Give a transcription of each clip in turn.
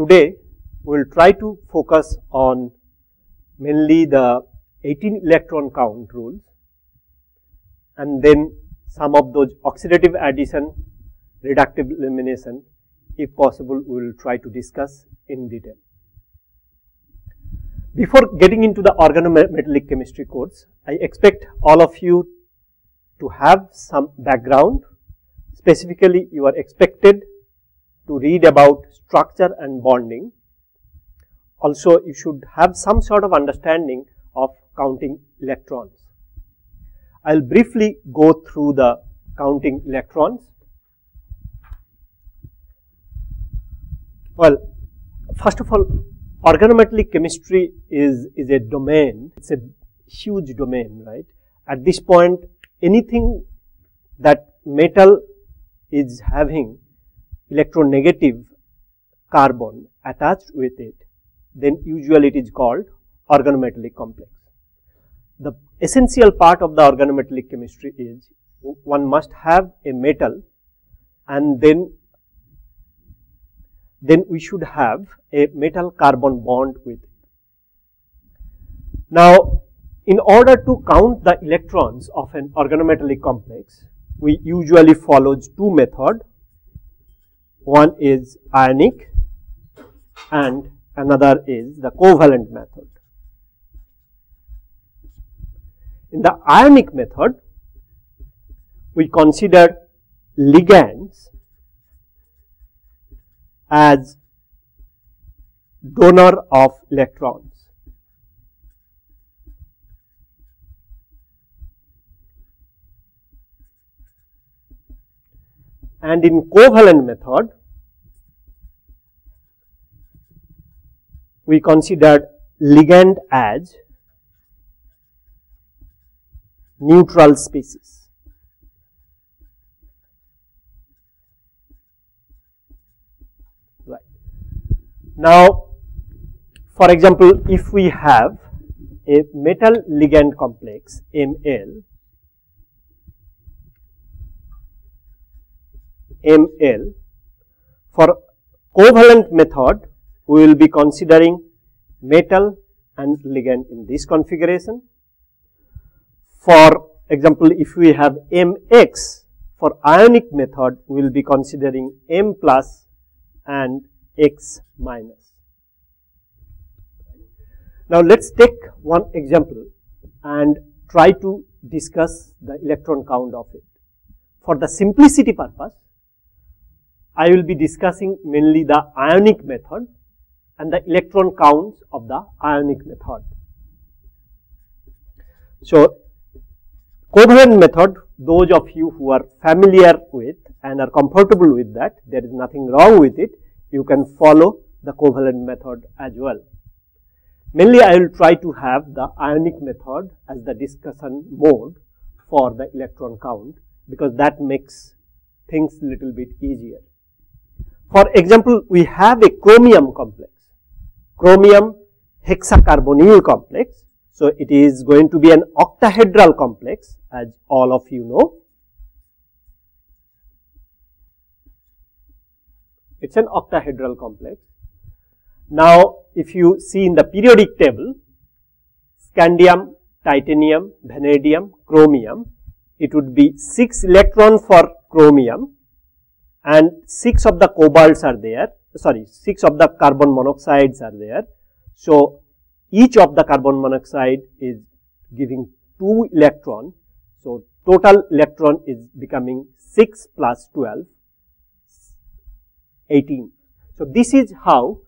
today we will try to focus on mainly the 18 electron count rules and then some of those oxidative addition, reductive elimination if possible we will try to discuss in detail. Before getting into the organometallic chemistry course, I expect all of you to have some background. Specifically, you are expected to read about structure and bonding. Also, you should have some sort of understanding of counting electrons. I will briefly go through the counting electrons. Well, first of all, organometallic chemistry is, is a domain, it's a huge domain, right. At this point, anything that metal is having electronegative carbon attached with it, then usually it is called organometallic complex. The essential part of the organometallic chemistry is one must have a metal and then then we should have a metal carbon bond with it. Now, in order to count the electrons of an organometallic complex, we usually follow two methods. One is ionic and another is the covalent method. In the ionic method, we consider ligands as donor of electrons. And in covalent method, we considered ligand as neutral species. Now, for example, if we have a metal ligand complex ML, ML, for covalent method, we will be considering metal and ligand in this configuration. For example, if we have Mx, for ionic method, we will be considering M plus and x minus. Now, let us take one example and try to discuss the electron count of it. For the simplicity purpose, I will be discussing mainly the ionic method and the electron counts of the ionic method. So, covalent method, those of you who are familiar with and are comfortable with that, there is nothing wrong with it you can follow the covalent method as well. Mainly I will try to have the ionic method as the discussion mode for the electron count because that makes things a little bit easier. For example, we have a chromium complex, chromium hexacarbonyl complex. So, it is going to be an octahedral complex as all of you know it is an octahedral complex. Now, if you see in the periodic table, scandium, titanium, vanadium, chromium, it would be 6 electron for chromium and 6 of the cobalts are there, sorry, 6 of the carbon monoxides are there. So, each of the carbon monoxide is giving 2 electron. So, total electron is becoming 6 plus 12 18. So, this is how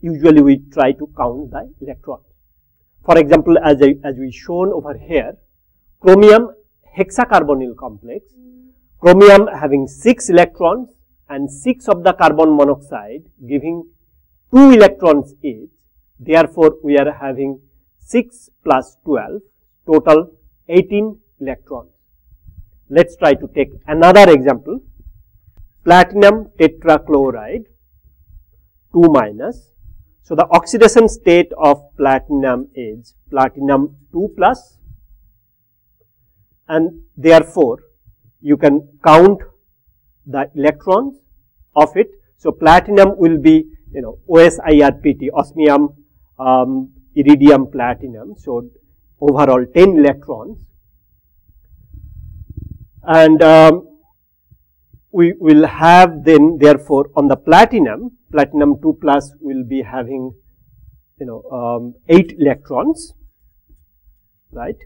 usually we try to count the electrons. For example, as, I, as we shown over here, chromium hexacarbonyl complex, chromium having 6 electrons and 6 of the carbon monoxide giving 2 electrons each. Therefore, we are having 6 plus 12 total 18 electrons. Let us try to take another example platinum tetrachloride 2 minus. So, the oxidation state of platinum is platinum 2 plus and therefore, you can count the electrons of it. So, platinum will be you know, OSIRPT, osmium, um, iridium, platinum So, overall 10 electrons. And um, we will have then therefore on the platinum, platinum 2 plus will be having you know um, 8 electrons, right,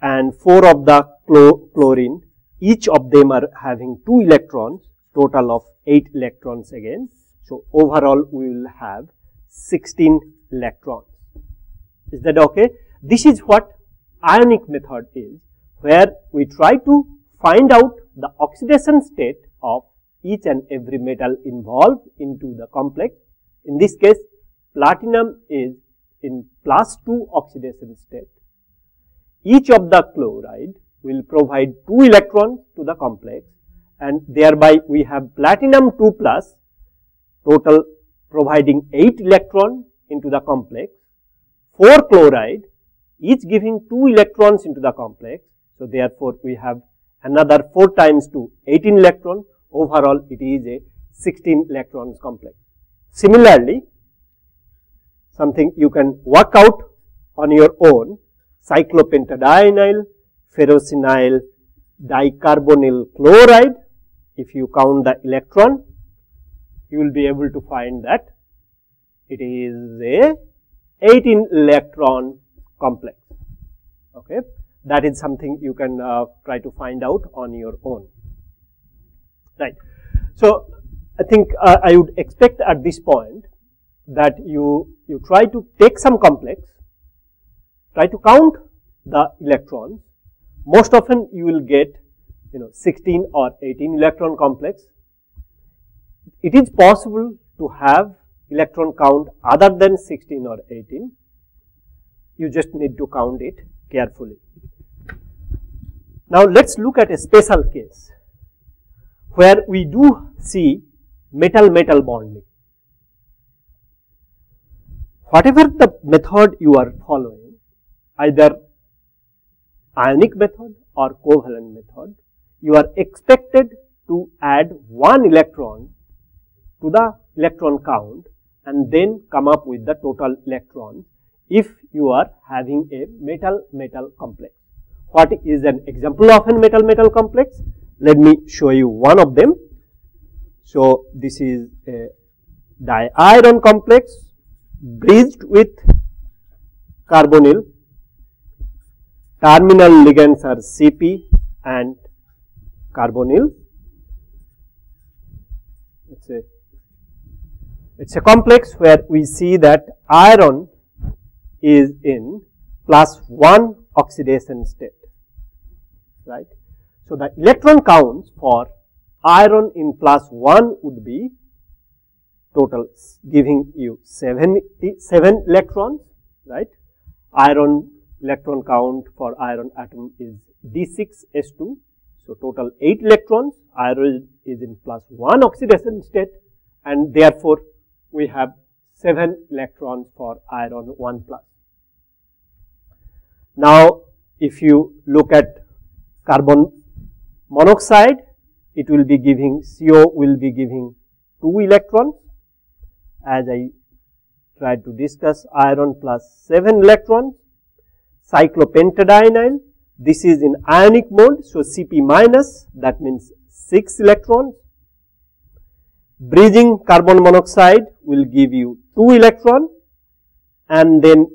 and 4 of the chlorine, each of them are having 2 electrons, total of 8 electrons again. So, overall we will have 16 electrons. Is that okay? This is what ionic method is, where we try to find out the oxidation state of each and every metal involved into the complex. In this case, platinum is in plus 2 oxidation state. Each of the chloride will provide 2 electrons to the complex and thereby we have platinum 2 plus total providing 8 electron into the complex, 4 chloride each giving 2 electrons into the complex. So, therefore, we have another 4 times 2 18 electron overall it is a 16 electrons complex. Similarly, something you can work out on your own cyclopentadienyl ferrosinyl dicarbonyl chloride if you count the electron you will be able to find that it is a 18 electron complex okay that is something you can uh, try to find out on your own right. So, I think uh, I would expect at this point that you, you try to take some complex, try to count the electrons. Most often you will get you know 16 or 18 electron complex. It is possible to have electron count other than 16 or 18. You just need to count it carefully. Now, let us look at a special case where we do see metal metal bonding. Whatever the method you are following, either ionic method or covalent method, you are expected to add one electron to the electron count and then come up with the total electrons if you are having a metal metal complex. What is an example of a metal metal complex? Let me show you one of them. So, this is a diiron complex bridged with carbonyl. Terminal ligands are Cp and carbonyl. It's a it's a complex where we see that iron is in plus 1 oxidation state, right. So, the electron counts for iron in plus 1 would be total giving you 77 electrons, right. Iron electron count for iron atom is D6S2. So, total 8 electrons, iron is in plus 1 oxidation state and therefore, we have 7 electrons for iron 1 plus. Now, if you look at carbon monoxide it will be giving CO will be giving 2 electrons as I tried to discuss iron plus 7 electrons cyclopentadienyl this is in ionic mode so Cp minus that means 6 electrons bridging carbon monoxide will give you 2 electron and then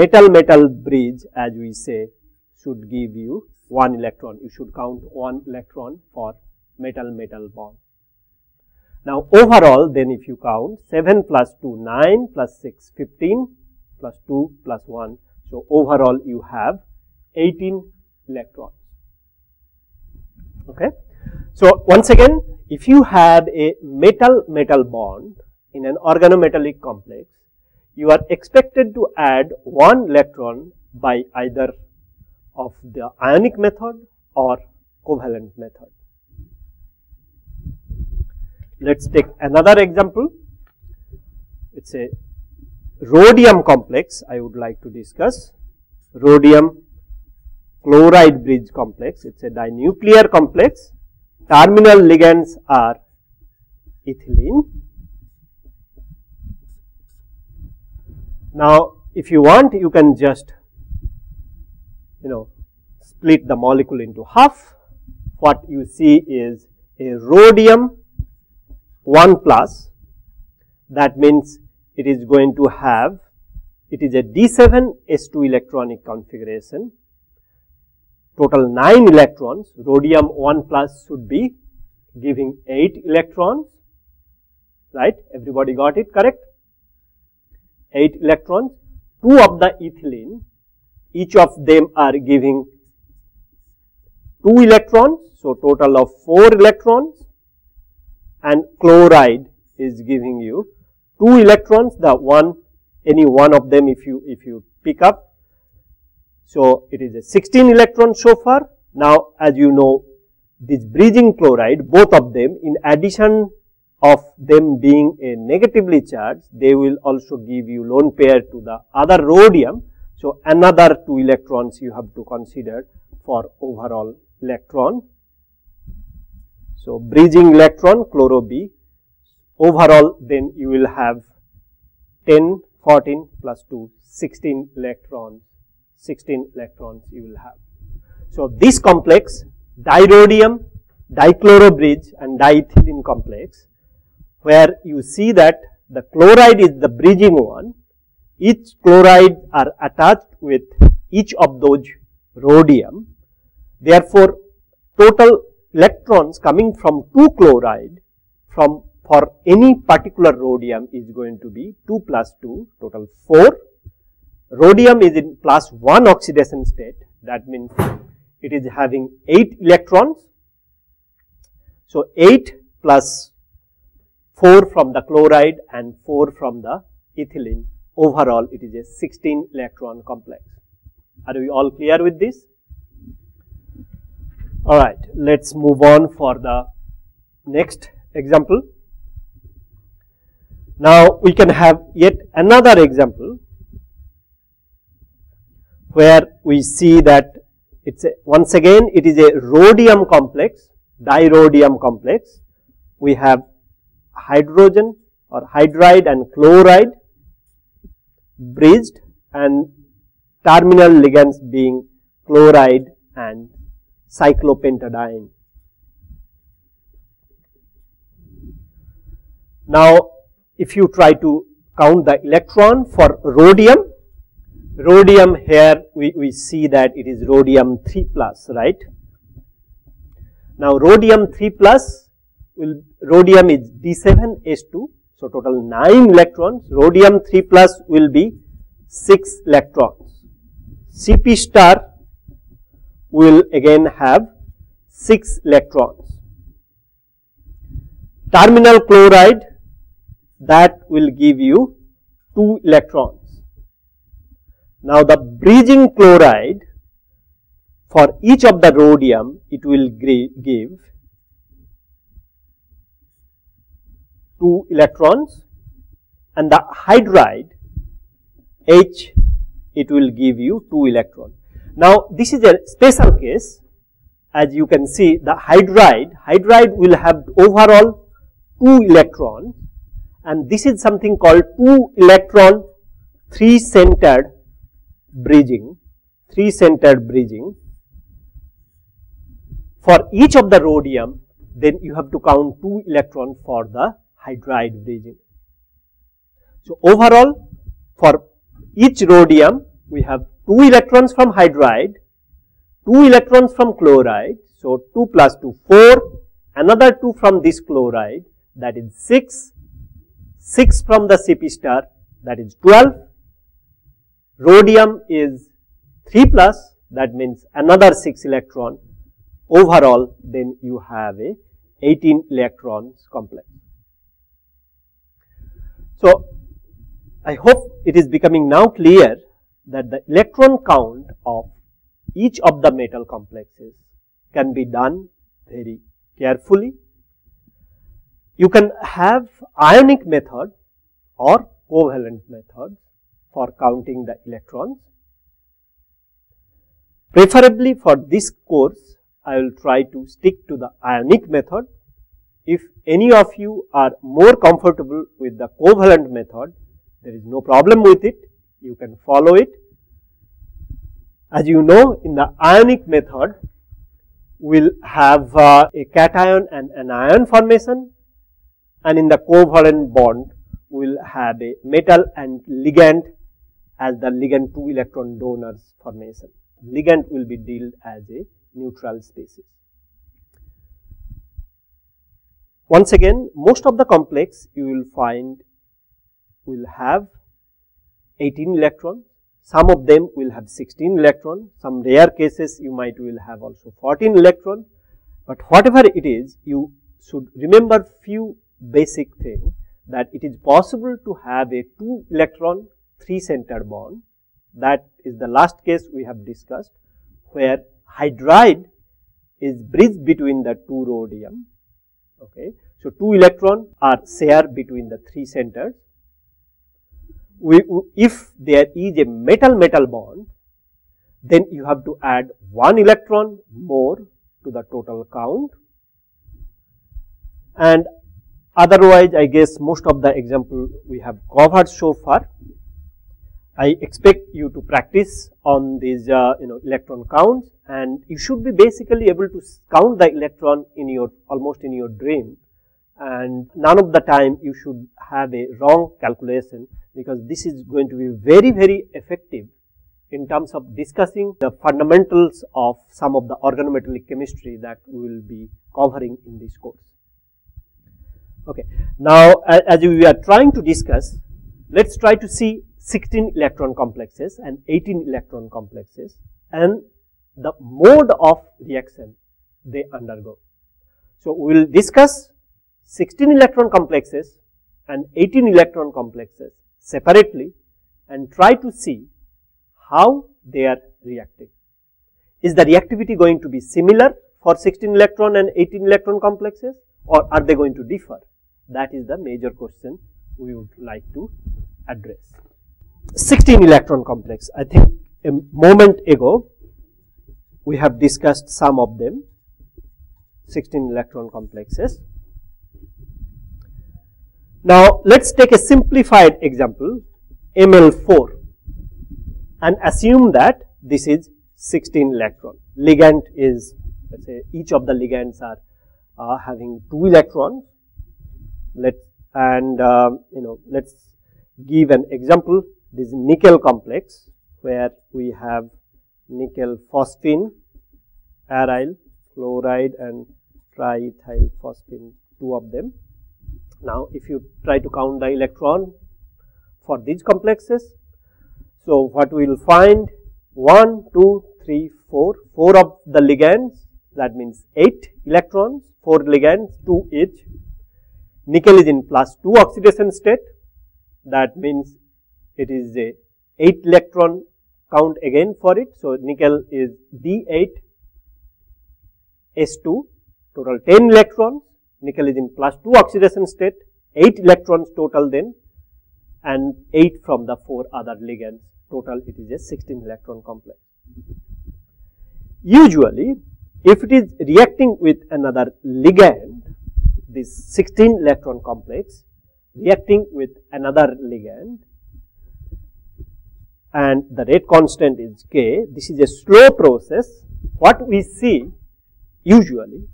metal metal bridge as we say should give you 1 electron. You should count 1 electron for metal metal bond. Now, overall then if you count 7 plus 2 9 plus 6 15 plus 2 plus 1. So, overall you have 18 electrons. Okay. So, once again if you have a metal metal bond in an organometallic complex, you are expected to add 1 electron by either of the ionic method or covalent method. Let us take another example. It is a rhodium complex I would like to discuss. Rhodium chloride bridge complex. It is a dinuclear complex. Terminal ligands are ethylene Now, if you want, you can just, you know, split the molecule into half. What you see is a rhodium 1 plus, that means it is going to have, it is a D7 S2 electronic configuration, total 9 electrons, rhodium 1 plus should be giving 8 electrons, right, everybody got it correct? 8 electrons, 2 of the ethylene, each of them are giving 2 electrons, so total of 4 electrons and chloride is giving you 2 electrons, the one, any one of them if you, if you pick up. So, it is a 16 electrons so far. Now, as you know, this bridging chloride, both of them in addition of them being a negatively charged, they will also give you lone pair to the other rhodium. So, another 2 electrons you have to consider for overall electron. So, bridging electron chloro B overall then you will have 10, 14 plus 2, 16 electrons, 16 electrons you will have. So, this complex dirhodium, dichloro bridge and diethylene complex where you see that the chloride is the bridging one, each chloride are attached with each of those rhodium. Therefore, total electrons coming from 2 chloride from for any particular rhodium is going to be 2 plus 2 total 4. Rhodium is in plus 1 oxidation state that means it is having 8 electrons. So, 8 plus 4 from the chloride and 4 from the ethylene. Overall, it is a 16 electron complex. Are we all clear with this? Alright, let us move on for the next example. Now, we can have yet another example where we see that it's a, once again it is a rhodium complex, dirhodium complex. We have hydrogen or hydride and chloride bridged and terminal ligands being chloride and cyclopentadiene. Now, if you try to count the electron for rhodium, rhodium here we, we see that it is rhodium 3 plus, right. Now, rhodium 3 plus will rhodium is D7H2. So, total 9 electrons, rhodium 3 plus will be 6 electrons. Cp star will again have 6 electrons. Terminal chloride that will give you 2 electrons. Now, the bridging chloride for each of the rhodium it will give 2 electrons and the hydride H it will give you 2 electrons. Now, this is a special case as you can see the hydride, hydride will have overall 2 electrons and this is something called 2 electron 3 centered bridging, 3 centered bridging. For each of the rhodium then you have to count 2 electrons for the hydride bridging. So, overall for each rhodium we have 2 electrons from hydride, 2 electrons from chloride. So, 2 plus 2 4, another 2 from this chloride that is 6, 6 from the Cp star that is 12, rhodium is 3 plus that means another 6 electron overall then you have a 18 electrons complex. So, I hope it is becoming now clear that the electron count of each of the metal complexes can be done very carefully. You can have ionic method or covalent method for counting the electrons. Preferably for this course, I will try to stick to the ionic method. If any of you are more comfortable with the covalent method, there is no problem with it. you can follow it. As you know, in the ionic method, we'll have uh, a cation and an ion formation and in the covalent bond, we'll have a metal and ligand as the ligand 2 electron donors formation. Ligand will be dealt as a neutral species. Once again, most of the complex you will find will have 18 electrons. Some of them will have 16 electron. Some rare cases you might will have also 14 electron. But whatever it is, you should remember few basic thing that it is possible to have a 2 electron 3 center bond. That is the last case we have discussed where hydride is bridge between the two rhodium. Okay. So, two electron are shared between the three centers. We, if there is a metal metal bond, then you have to add one electron more to the total count and otherwise I guess most of the example we have covered so far. I expect you to practice on these uh, you know electron counts and you should be basically able to count the electron in your almost in your dream and none of the time you should have a wrong calculation because this is going to be very very effective in terms of discussing the fundamentals of some of the organometallic chemistry that we will be covering in this course. Okay. Now, as we are trying to discuss, let us try to see 16 electron complexes and 18 electron complexes and the mode of reaction they undergo. So, we will discuss 16 electron complexes and 18 electron complexes separately and try to see how they are reacting. Is the reactivity going to be similar for 16 electron and 18 electron complexes or are they going to differ? That is the major question we would like to address. 16 electron complex. I think a moment ago we have discussed some of them 16 electron complexes. Now, let us take a simplified example ML4 and assume that this is 16 electron. Ligand is let us say each of the ligands are uh, having 2 electrons. Let and uh, you know let us give an example this nickel complex where we have nickel phosphine, aryl, chloride and triethyl phosphine, two of them. Now, if you try to count the electron for these complexes, so what we will find 1, 2, 3, 4, 4 of the ligands that means 8 electrons, 4 ligands, 2 each. Nickel is in plus 2 oxidation state that means it is a 8 electron count again for it. So, nickel is D8 S2 total 10 electrons, nickel is in plus 2 oxidation state, 8 electrons total then and 8 from the 4 other ligands total it is a 16 electron complex. Usually if it is reacting with another ligand this 16 electron complex reacting with another ligand and the rate constant is k. This is a slow process. What we see usually,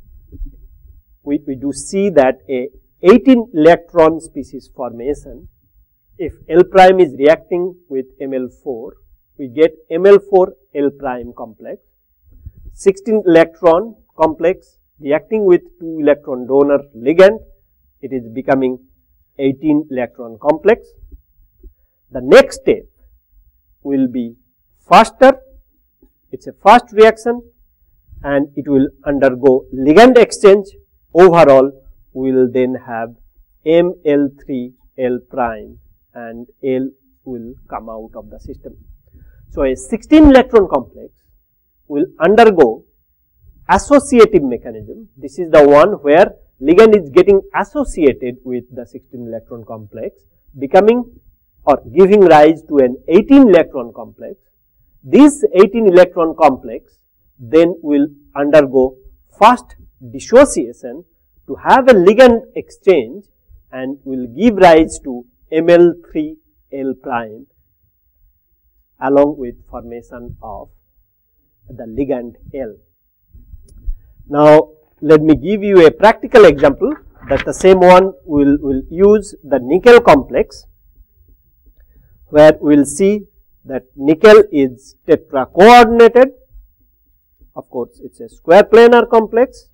we, we do see that a 18 electron species formation, if L prime is reacting with ML4, we get ML4 L prime complex, 16 electron complex reacting with 2 electron donor ligand, it is becoming 18 electron complex. The next step will be faster, it is a fast reaction and it will undergo ligand exchange overall we will then have ML3 L prime and L will come out of the system. So, a 16 electron complex will undergo associative mechanism. This is the one where ligand is getting associated with the 16 electron complex becoming or giving rise to an 18 electron complex, this 18 electron complex then will undergo fast dissociation to have a ligand exchange and will give rise to ML3 L prime along with formation of the ligand L. Now, let me give you a practical example that the same one will will use the nickel complex where we will see that nickel is tetra coordinated of course it is a square planar complex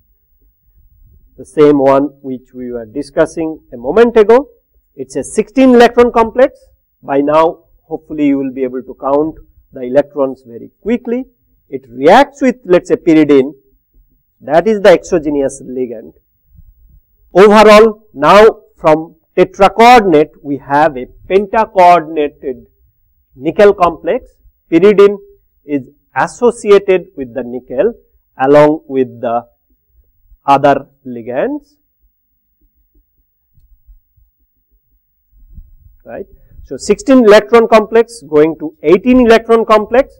the same one which we were discussing a moment ago. It is a 16 electron complex. By now hopefully you will be able to count the electrons very quickly. It reacts with let us say pyridine. That is the exogenous ligand. Overall, now from tetracoordinate, we have a pentacoordinated nickel complex. Pyridine is associated with the nickel along with the other ligands, right. So, 16 electron complex going to 18 electron complex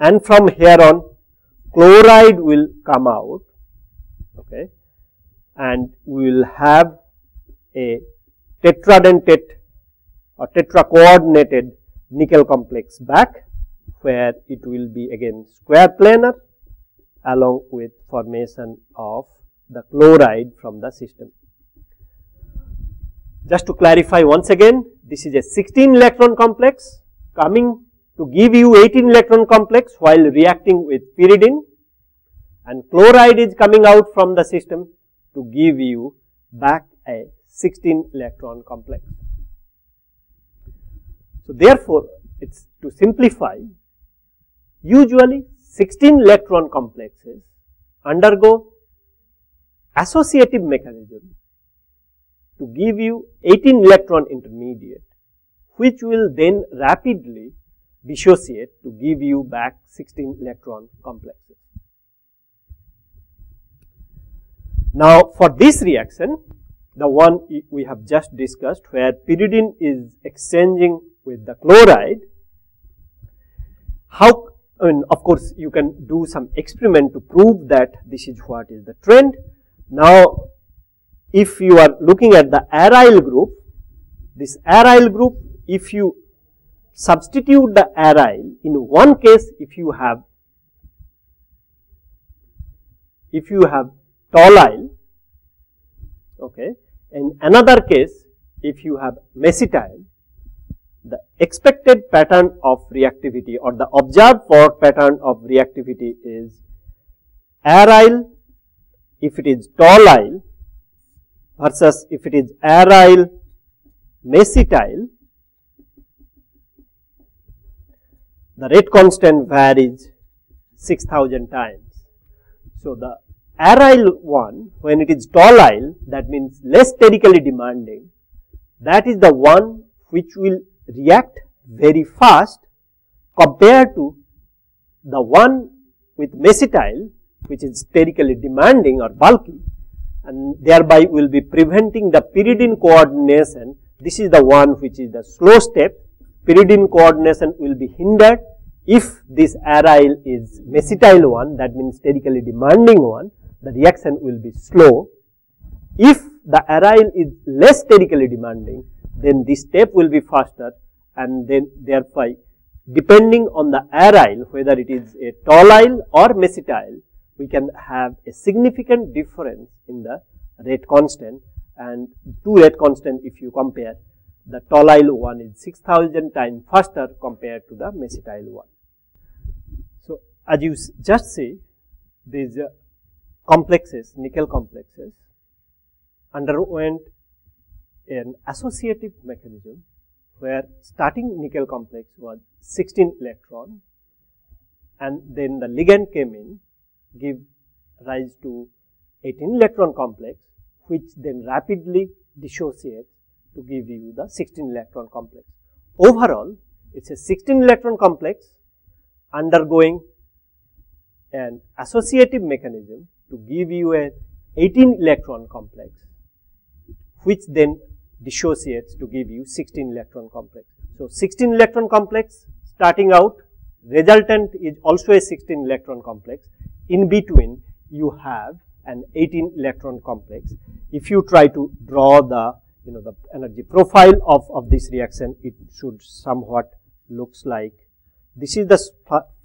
and from here on chloride will come out, okay and we will have a tetradentate or tetra coordinated nickel complex back where it will be again square planar along with formation of the chloride from the system. Just to clarify once again, this is a 16 electron complex coming to give you 18 electron complex while reacting with pyridine and chloride is coming out from the system to give you back a 16 electron complex. So, therefore, it is to simplify usually 16 electron complexes undergo associative mechanism to give you 18 electron intermediate which will then rapidly dissociate to give you back 16 electron complexes. Now, for this reaction, the one we have just discussed where pyridine is exchanging with the chloride, how, I mean, of course, you can do some experiment to prove that this is what is the trend. Now, if you are looking at the aryl group, this aryl group, if you substitute the aryl, in one case, if you have, if you have toluene in another case if you have mesityl the expected pattern of reactivity or the observed for pattern of reactivity is aryl if it is toluene versus if it is aryl mesityl the rate constant varies 6000 times. So, the aryl one when it is toluene that means less sterically demanding that is the one which will react very fast compared to the one with mesityl which is sterically demanding or bulky and thereby will be preventing the pyridine coordination. This is the one which is the slow step. Pyridine coordination will be hindered if this aryl is mesityl one that means sterically demanding one the reaction will be slow. If the aryl is less sterically demanding, then this step will be faster and then therefore depending on the aryl whether it is a toluene or mesityl, we can have a significant difference in the rate constant and two rate constant if you compare the toluene one is 6000 times faster compared to the mesityl one. So, as you just see these complexes, nickel complexes underwent an associative mechanism where starting nickel complex was 16 electron and then the ligand came in give rise to 18 electron complex which then rapidly dissociates to give you the 16 electron complex. Overall, it is a 16 electron complex undergoing an associative mechanism to give you a 18 electron complex which then dissociates to give you 16 electron complex. So, 16 electron complex starting out resultant is also a 16 electron complex in between you have an 18 electron complex. If you try to draw the you know the energy profile of, of this reaction it should somewhat looks like this is the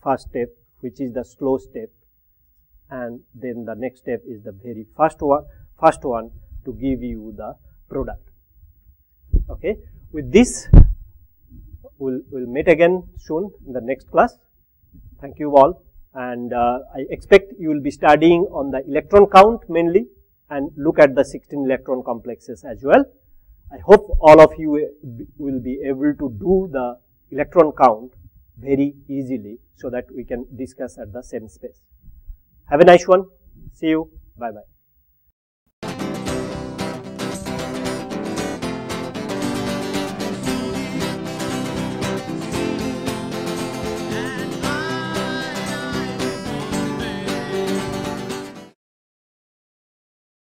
first step which is the slow step and then the next step is the very first one first one to give you the product okay with this we'll, we'll meet again soon in the next class thank you all and uh, I expect you will be studying on the electron count mainly and look at the 16 electron complexes as well. I hope all of you will be able to do the electron count very easily so that we can discuss at the same space. Have a nice one. See you. Bye bye.